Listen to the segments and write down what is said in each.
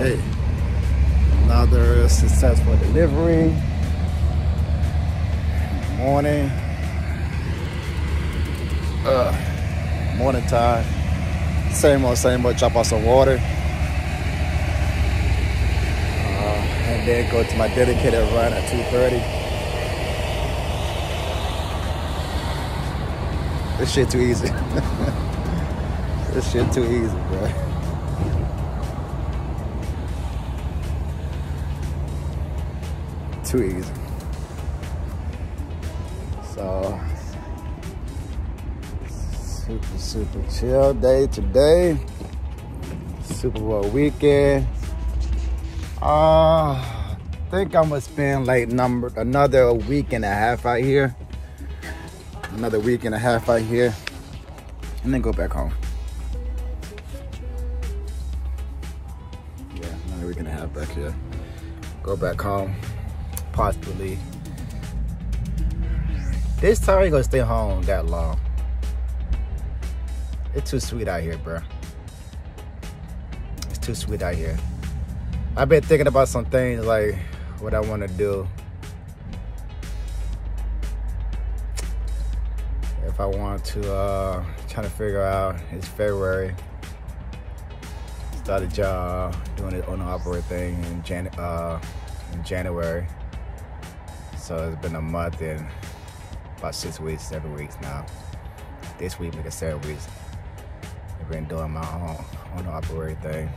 Hey, another successful delivery. Morning. Uh, morning time. Same old, same old. Chop off some water. Uh, and then go to my dedicated run at 2.30. This shit too easy. this shit too easy, bro. Too easy. So, super, super chill day today. Super Bowl weekend. Uh, I think I'm gonna spend like number another week and a half out here another week and a half out here and then go back home. Yeah, another week and a half back here. Go back home, possibly. This time ain't gonna stay home that long. It's too sweet out here, bro. It's too sweet out here. I've been thinking about some things like what I want to do If I want to uh, trying to figure out. It's February. Started job doing it on the opera thing in, Jan- uh, in January. So it's been a month and about six weeks, seven weeks now. This week make it seven weeks. I've been doing my own on the opera thing.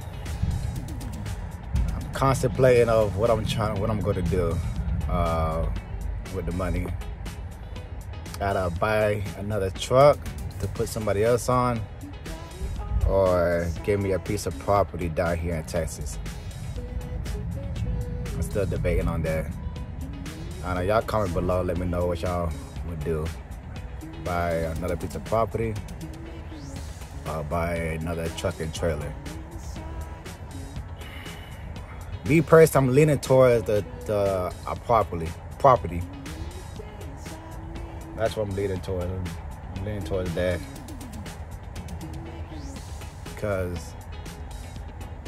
I'm contemplating of what I'm trying, what I'm going to do uh, with the money gotta buy another truck to put somebody else on or give me a piece of property down here in Texas. I'm still debating on that. I know y'all comment below, let me know what y'all would do. Buy another piece of property buy another truck and trailer. Me personally, I'm leaning towards the, the uh, property. Property. That's what I'm leaning towards. I'm leaning towards that. Because,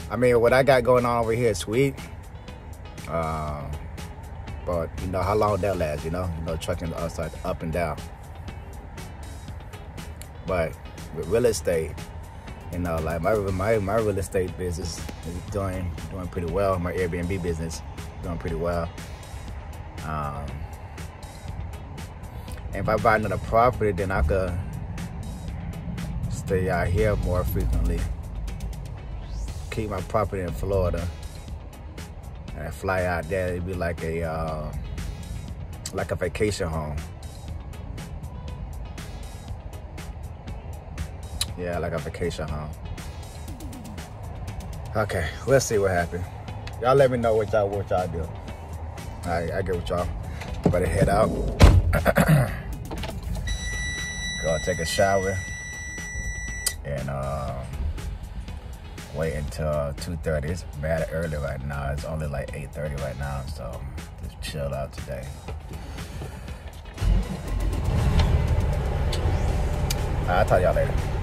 I mean, what I got going on over here is sweet. Uh, but, you know, how long that lasts, you know? You know, trucking the upside, up and down. But with real estate, you know, like my, my, my real estate business is doing, doing pretty well. My Airbnb business doing pretty well. Um, if I buy another property, then I could stay out here more frequently. Keep my property in Florida and fly out there. It'd be like a uh, like a vacation home. Yeah, like a vacation home. Okay, let's see what happens. Y'all let me know what y'all what y'all do. All right, I get what y'all. Better head out. Go take a shower and uh, wait until 2.30. It's bad early right now. It's only like 8.30 right now, so just chill out today. I'll talk y'all later.